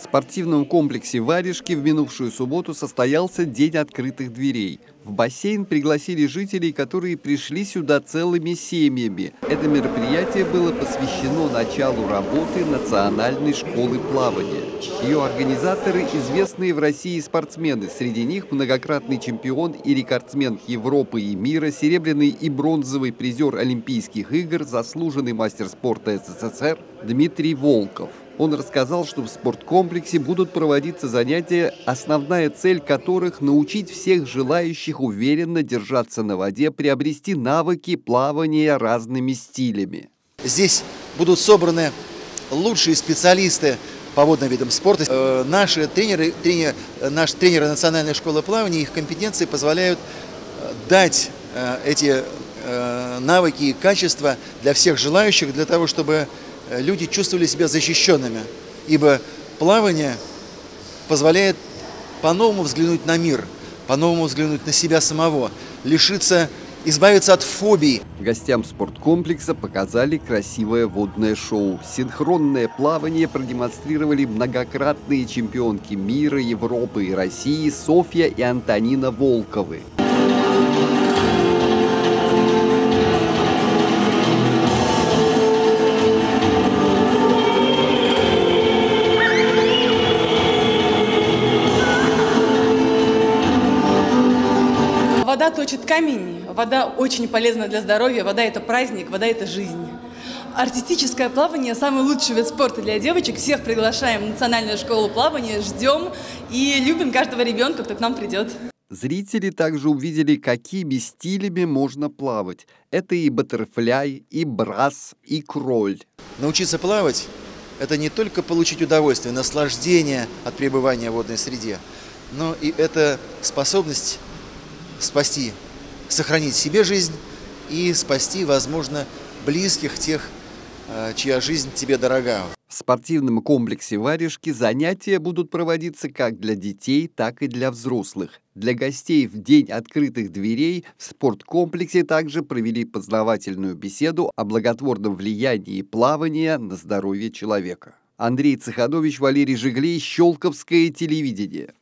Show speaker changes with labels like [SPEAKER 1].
[SPEAKER 1] В спортивном комплексе «Варежки» в минувшую субботу состоялся День открытых дверей. В бассейн пригласили жителей, которые пришли сюда целыми семьями. Это мероприятие было посвящено началу работы Национальной школы плавания. Ее организаторы – известные в России спортсмены. Среди них многократный чемпион и рекордсмен Европы и мира, серебряный и бронзовый призер Олимпийских игр, заслуженный мастер спорта СССР Дмитрий Волков. Он рассказал, что в спорткомплексе будут проводиться занятия, основная цель которых – научить всех желающих уверенно держаться на воде, приобрести навыки плавания разными стилями.
[SPEAKER 2] Здесь будут собраны лучшие специалисты по водным видам спорта. Э, наши тренеры, тренер, наши тренеры Национальной школы плавания, их компетенции позволяют э, дать э, эти навыки и качества для всех желающих, для того, чтобы люди чувствовали себя защищенными, ибо плавание позволяет по-новому взглянуть на мир, по-новому взглянуть на себя самого, лишиться, избавиться от фобий.
[SPEAKER 1] Гостям спорткомплекса показали красивое водное шоу. Синхронное плавание продемонстрировали многократные чемпионки мира, Европы и России Софья и Антонина Волковы.
[SPEAKER 3] Вода точит камень, вода очень полезна для здоровья, вода – это праздник, вода – это жизнь. Артистическое плавание – самый лучший вид спорта для девочек. Всех приглашаем в Национальную школу плавания, ждем и любим каждого ребенка, кто к нам придет.
[SPEAKER 1] Зрители также увидели, какими стилями можно плавать. Это и баттерфляй, и брас, и кроль.
[SPEAKER 2] Научиться плавать – это не только получить удовольствие, наслаждение от пребывания в водной среде, но и это способность спасти, сохранить себе жизнь и спасти, возможно, близких тех, э, чья жизнь тебе дорога.
[SPEAKER 1] В спортивном комплексе «Варежки» занятия будут проводиться как для детей, так и для взрослых. Для гостей в День открытых дверей в спорткомплексе также провели познавательную беседу о благотворном влиянии плавания на здоровье человека. Андрей Цеханович, Валерий Жиглей, Щелковское телевидение.